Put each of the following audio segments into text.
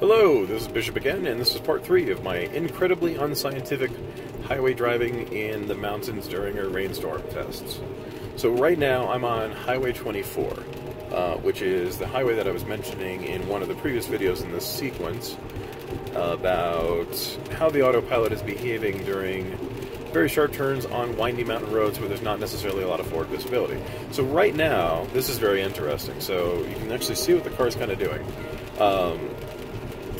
Hello, this is Byshop again, and this is part three of my incredibly unscientific highway driving in the mountains during a rainstorm tests. So right now I'm on Highway 24, uh, which is the highway that I was mentioning in one of the previous videos in this sequence about how the autopilot is behaving during very sharp turns on windy mountain roads where there's not necessarily a lot of forward visibility. So right now, this is very interesting. So you can actually see what the car is kind of doing. Um,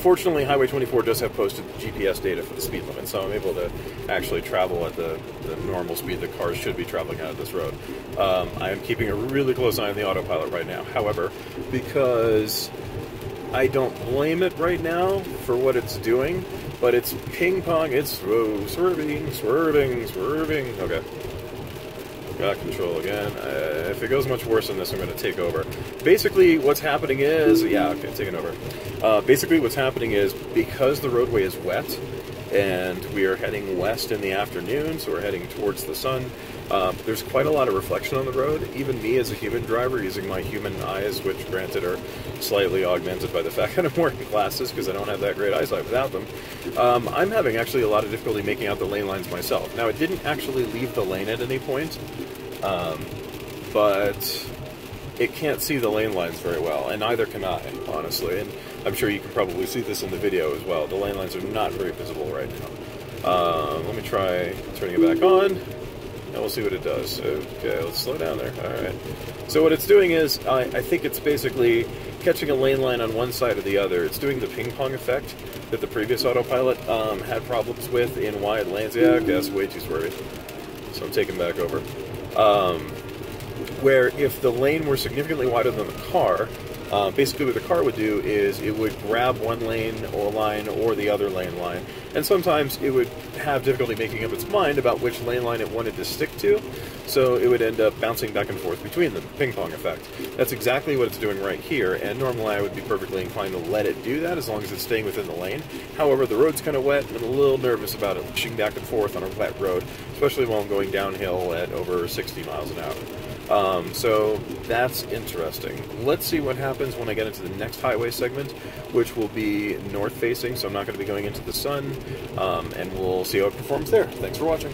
fortunately, Highway 24 does have posted GPS data for the speed limit, so I'm able to actually travel at the, the normal speed that cars should be traveling out of this road. Um, I am keeping a really close eye on the autopilot right now. However, because I don't blame it right now for what it's doing, but it's ping pong, it's oh, swerving, swerving, swerving. Okay. Got control again. Uh, if it goes much worse than this, I'm going to take over. Basically, what's happening is, yeah, okay, taking over. Uh, basically, what's happening is because the roadway is wet, and we are heading west in the afternoon, so we're heading towards the sun. Um, there's quite a lot of reflection on the road. Even me as a human driver, using my human eyes, which granted are slightly augmented by the fact that I'm wearing glasses because I don't have that great eyesight without them, um, I'm having actually a lot of difficulty making out the lane lines myself. Now, it didn't actually leave the lane at any point, um, but it can't see the lane lines very well, and neither can I, honestly. And I'm sure you can probably see this in the video as well. The lane lines are not very visible right now. Um, let me try turning it back on and we'll see what it does. Okay, let's slow down there. All right. So what it's doing is, I, I think it's basically catching a lane line on one side or the other. It's doing the ping pong effect that the previous autopilot um, had problems with in wide lanes. Yeah, okay, that's way too swervy. So I'm taking back over. Um, where if the lane were significantly wider than the car, uh, basically, what the car would do is it would grab one lane or line or the other lane line, and sometimes it would have difficulty making up its mind about which lane line it wanted to stick to, so it would end up bouncing back and forth between them, ping pong effect. That's exactly what it's doing right here, and normally I would be perfectly inclined to let it do that as long as it's staying within the lane. However, the road's kind of wet, and I'm a little nervous about it pushing back and forth on a wet road, especially while I'm going downhill at over 60 miles an hour. Um, so that's interesting. Let's see what happens when I get into the next highway segment, which will be north facing, so I'm not going to be going into the sun, um, and we'll see how it performs there. Thanks for watching.